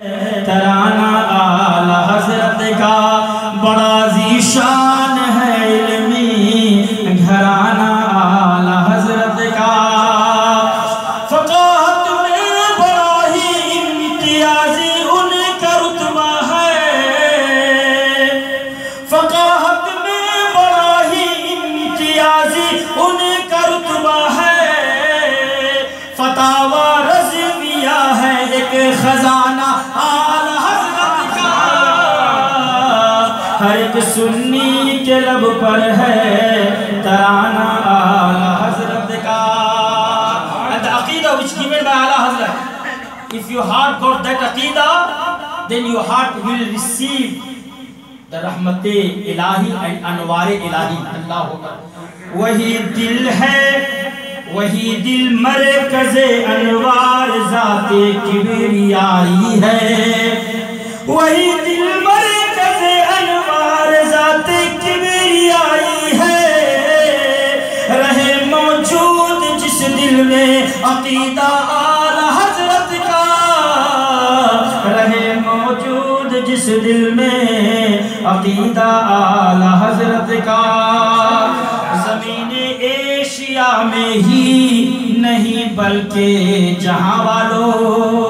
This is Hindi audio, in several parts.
तराना आला हज़रत का बड़ा जीशान सुन्नी के लब पर है, तराना आला हज़रत का। एंड अकीदा which given by Ala Hazrat. If you have got that अकीदा then your heart will receive the रहमते इलाही एंड अनवारे इलाही अल्लाह होगा वही दिल है, वही दिल मरकज़े अनवार जाते किबरियाई है। वही अकीदा आला हज़रत का। रहे मौजूद जिस दिल में अकीदा आला हज़रत का। ज़मीन एशिया में ही नहीं, बल्कि जहाँ वालों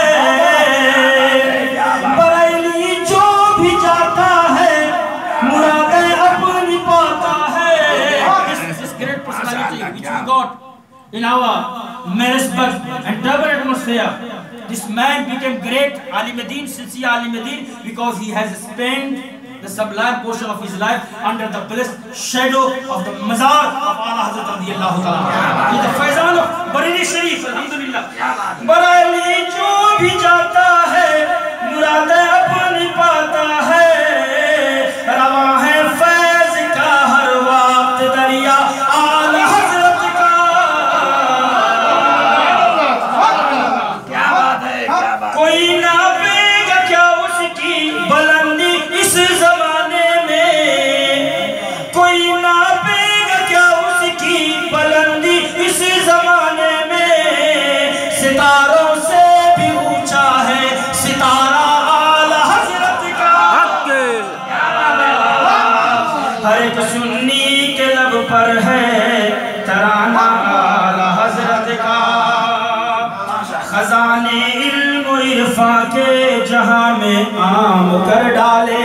in our Marisburg and Durban atmosphere this man became great Alimuddin sincere Alimuddin because he has spent the sublime portion of his life under the blessed shadow of the mazar of Allah Hazrat radiyallahu ta'ala. He the faizan of Bareilly Sharif, Alhamdulillah. Bareilly जो भी जाता है मुराद एक सुन्नी के लब पर है। तराना आला हज़रत का। खजाने इल्म इरफा के जहाँ में आम कर डाले।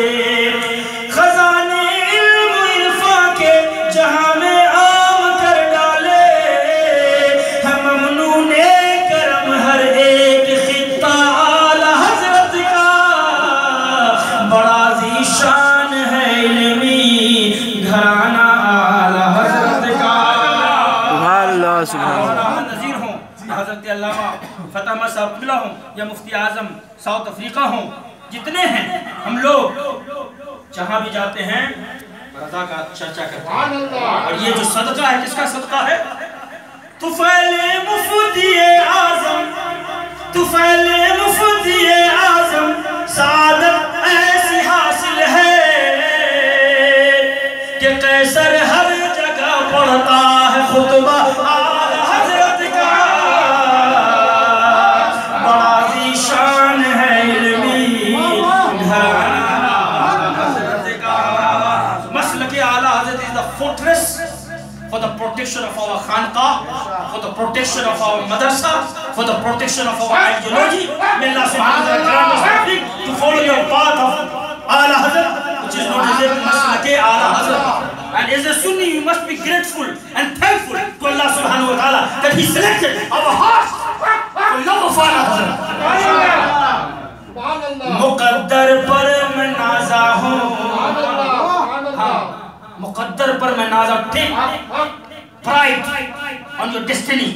या मुफ्ती आज़म, साउथ अफ्रीका हों, जितने हैं, हम लोग जहाँ भी जाते हैं, रजा का चर्चा करते हैं। और ये जो सदका है, किसका सदका है? आज़म आज़म, सादत ऐसी हासिल है कि कैसर हर जगह पढ़ता है खुतबा protection of our khanqa, for the protection of our madrasa, for the protection of our ideology. May Allah subhanahu wa ta'ala grant us to follow your path of Ala Hazrat, which is known as the Maslake Ala Hazrat. And as a Sunni, you must be grateful and thankful to Allah subhanahu wa ta'ala that He selected our hearts for love of Ala Hazrat. मुकद्दर पर मैं नाजा हूँ हाँ मुकद्दर पर मैं नाजा take pride on your destiny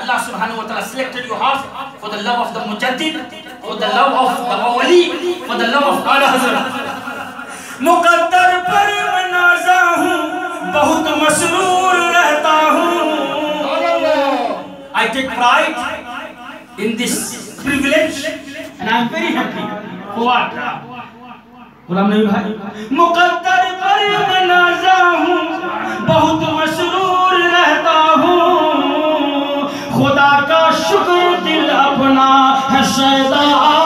Allah subhanahu wa ta'ala selected your heart for the love of the mujaddid for the love of the wali for the love of Ala Hazrat मुकद्दर पर मैं नाजा हूँ बहुत मसरूर रहता हूँ I take pride in this privilege and I am very happy for what Ghulam Nabi भाई मुकद्दर पर मैं नाजा हूँ बहुत मसरूर है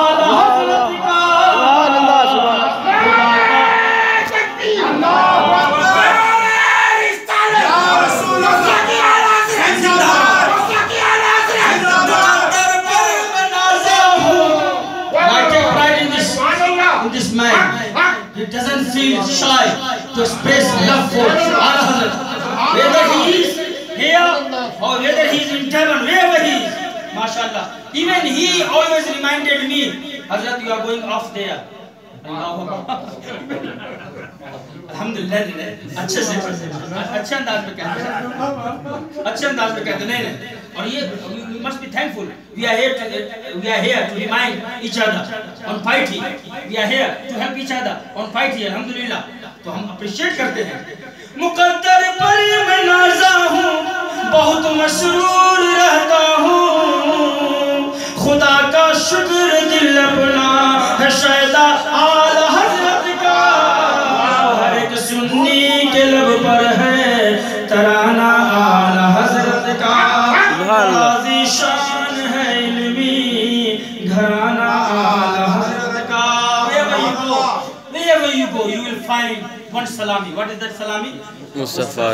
mashallah even he always reminded me Hazrat you are going off there अल्हम्दुलिल्लाह अच्छे से अच्छे अंदाज में कहते अच्छे अंदाज में कहते नहीं नहीं और ये we must be thankful we are here to we are here to remind each other on piety we are here to help each other on piety अल्हम्दुलिल्लाह तो हम अप्रिशिएट करते हैं मुकद्दर पर मैं नाजा हूँ बहुत मसरूर रहता हूँ। खुदा का शुक्र दिल अपना है शैदा आला हज़रत का। हर एक सुन्नी के लब पर है तराना आला हज़रत का। राज़ी शान है इल्मी घराना आला हज़रत का। wherever you go wherever you go you will find one salami. What is that salami? Mustafa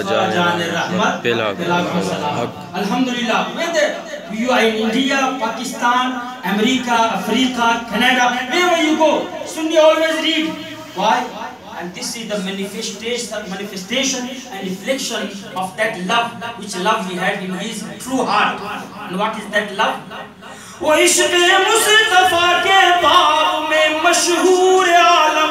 whether you are in India, Pakistan, America, Africa, Canada, wherever you go, Sunni always read. Why? And this is the manifestation, manifestation and reflection of that love, which love he had in his true heart. And what is that love? वो इश्क मुस्तफ़ा के बाब में मशहूर आलम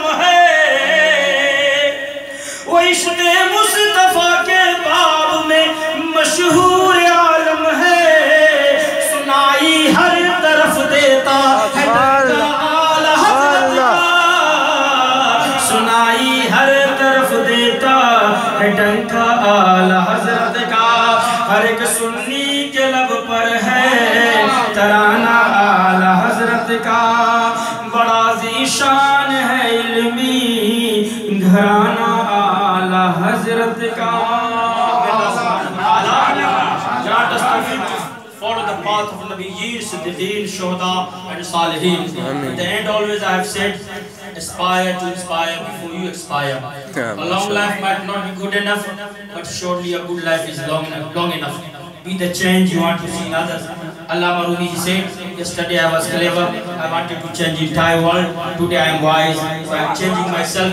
हर एक सुन्नी के लब पर है। तराना Siddiqeen, Shuhada and Salihin. At the end always I have said, aspire to inspire before you expire. A long life might not be good enough, but surely a good life is long enough. Long enough Be the change you want to see in others. Allah Marumi he said, yesterday I was clever, I wanted to change entire world. Today I am wise, so I am changing myself.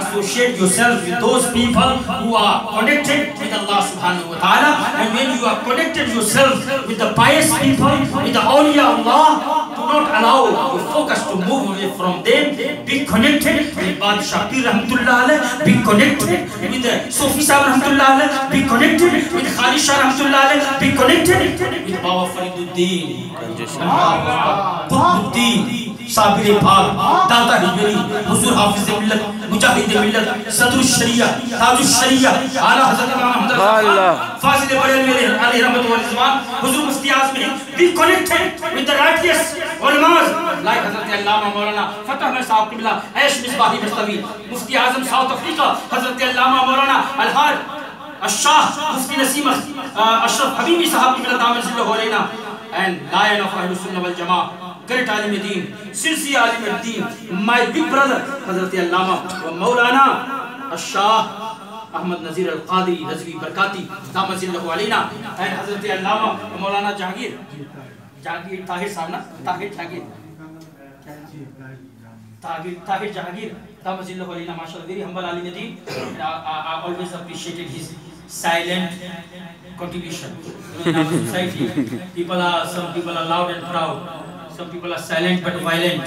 associate yourself with those people who are connected with Allah subhanahu wa ta'ala and when you are connected yourself with the pious people with the awliya Allah do not allow your focus to move away from them be connected with Badshah Pir Rahmatullah alayh be connected with the Sufi Sahib Rahmatullah alayh be connected with Khalid Shah Rahmatullah alayh be connected with Baba Fariduddin Qutbuddin Sabir पाक दाता हिजरी हुजूर हाफिज मिल्लत मुजाहिद मिल्लत सदर शरिया ताज शरिया आला हज़रत इमाम अहमद फाजिल बड़े मेरे अली रहमत व रिजवान हुजूर मुफ्ती आज़म be connected with the righteous like हज़रत अल्लामा मौलाना फतह में साहब किबला ऐश मिसबाही मस्तवी मुफ्ती आज़म साउथ अफ्रीका हज़रत अल्लामा मौलाना अलहाज अशाह मुफ्ती नसीम अशरफ हबीबी साहब किबला दामन सिल्लह हो लेना and lion of Ahlus Sunnah wal Jama'ah great alim deen sincere alim deen my big brother Hazrat Allama wa Maulana Ashah Ahmad Nazir Al-Qadri Nazwi Barkati Damazillahu Alina and Hazrat Allama wa Maulana Tahir Sahib na Tahir Jahangir Tahir Tahir Jahangir Damazillahu Alina mashallah very humble alim deen I, always appreciated his silent contribution in our society. People are, some people are loud and proud. Some people are silent but violent.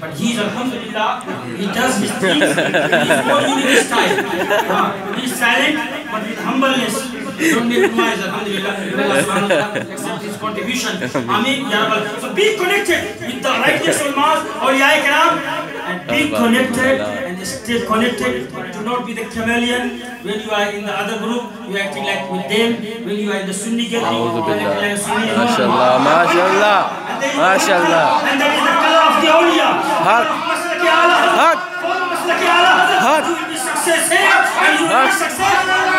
But he is Alhamdulillah, he does his things in his own unique style. Uh, he is silent but with humbleness. don't be required, Alhamdulillah. Accept his contribution. Ameen. Ya Rabbi. So be connected with the righteous ulmas or ya ikram and be connected and stay connected. Do not be the chameleon when you are in the other group, you are acting like with them. When you are in the Sunni gathering, you are acting like Sunni. MashaAllah, MashaAllah, MashaAllah. And that is the color of the awliya. Haq. Haq. Haq. Haq. Haq. Haq. Haq. Haq. Haq. Haq. Haq. Haq. Haq.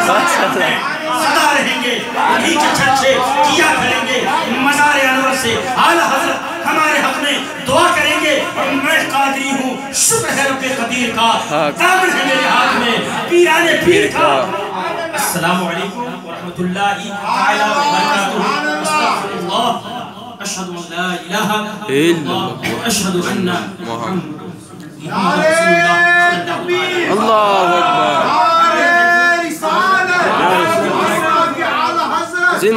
सदा रहेंगे उन्हीं के चर्चे किया करेंगे मजार अनवर से। आला हज़रत, हमारे हक में दुआ करेंगे और मैं कादरी हूँ, शुक्र है रब्बे कदीर का। दामन है मेरे हाथ में, पीराने पीर का। अस्सलाम वालेकुम व रहमतुल्लाहि तआला व बरकातुहू अस्तगफिरुल्लाह अशहदु अन ला इलाहा इल्लल्लाह व अशहदु अन्ना मुहम्मद रसूलुल्लाह